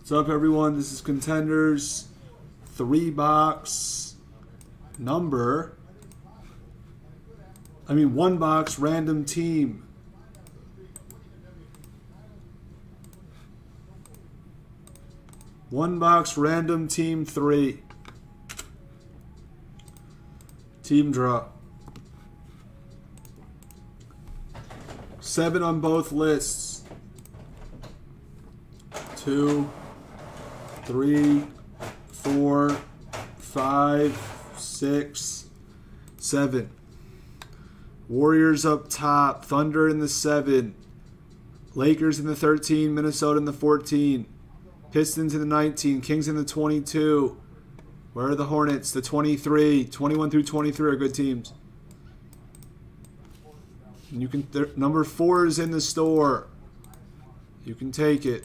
What's up, everyone? This is Contenders three box number. I mean, one box random team. One box random team three. Team draw. Seven on both lists. Two, three, four, five, six, seven. Warriors up top. Thunder in the seven. Lakers in the 13. Minnesota in the 14. Pistons in the 19. Kings in the 22. Where are the Hornets? The 23. 21 through 23 are good teams. And you can number four is in the store. You can take it.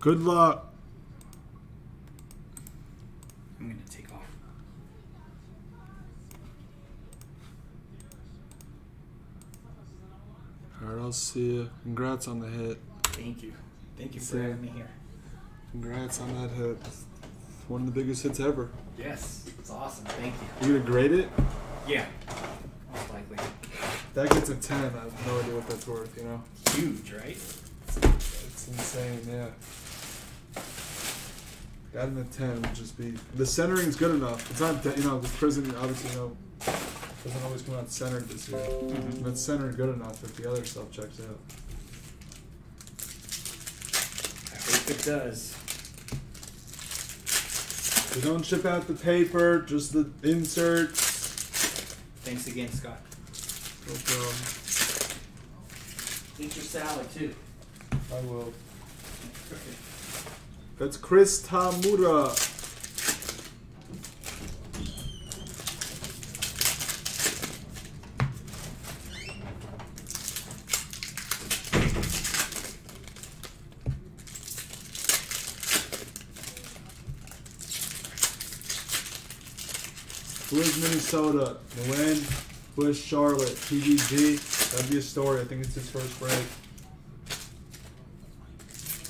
Good luck. I'm going to take off. All right, I'll see you. Congrats on the hit. Thank you. Thank you for having me here. Congrats on that hit. One of the biggest hits ever. Yes, it's awesome. Thank you. You gonna grade it? Yeah, most likely. That gets a 10. I have no idea what that's worth, you know? Huge, right? It's insane, yeah. Got him at 10 would just be. The centering's good enough. It's not, you know, the Prizm, obviously, you know, doesn't always come out centered this year. Mhm. But it's centered good enough if the other stuff checks out. I hope it does. We don't ship out the paper, just the inserts. Thanks again, Scott. No problem. Eat your salad too. I will. That's Chris Tamura. Who is Minnesota? Nguyen. Who is Charlotte? PGG. That'd be a story. I think it's his first break.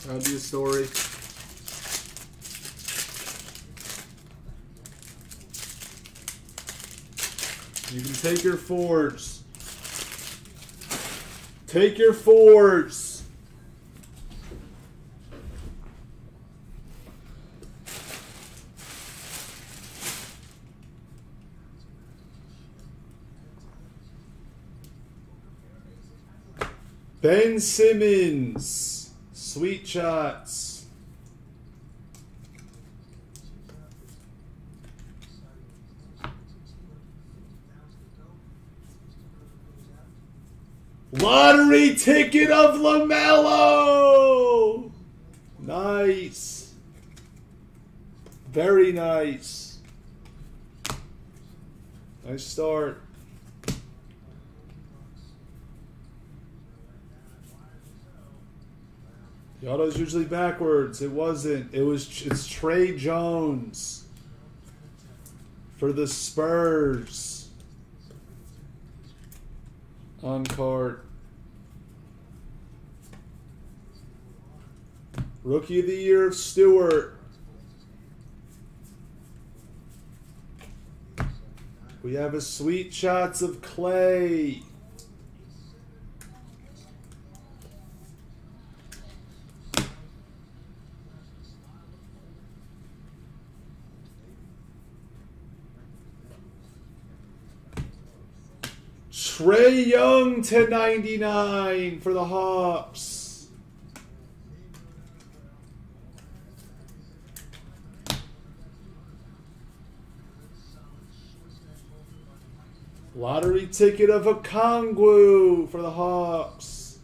That'd be a story. You can take your fours. Take your fours. Ben Simmons. Sweet shots. Lottery ticket of LaMelo! Nice. Very nice. Nice start. The auto's usually backwards. It wasn't. It was. It's Tre Jones for the Spurs on card. Rookie of the Year, of Stewart. We have a sweet shots of Klay. Trae Young to 99 for the Hawks. Lottery ticket of Okongwu for the Hawks.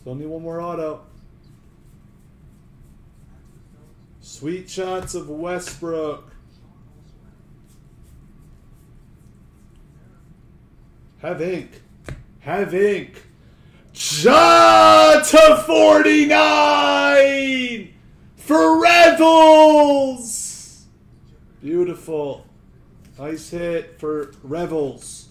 Still need one more auto. Sweet shots of Westbrook. Have ink. Have ink. Ja to 49 for Revels. Beautiful. Nice hit for Revels.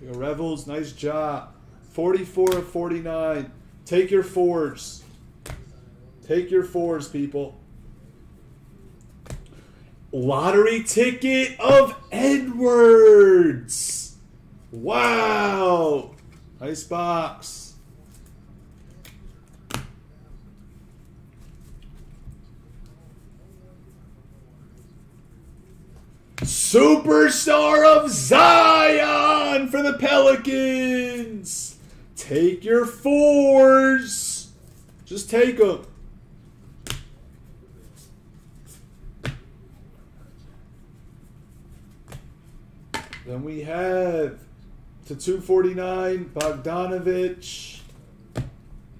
Yo, Revels, nice job. 44 of 49. Take your fours. Take your fours, people. Lottery ticket of Edwards. Wow. Nice box. Superstar of Zion for the Pelicans. Take your fours. Just take them. Then we have to 249 Bogdanovic.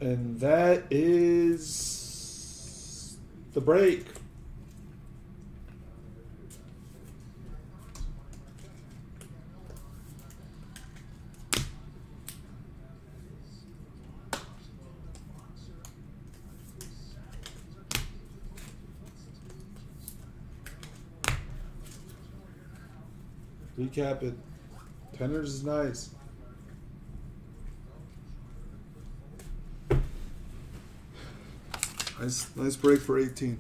And that is the break. Recap it. Tenors is nice. Nice, nice break for 18.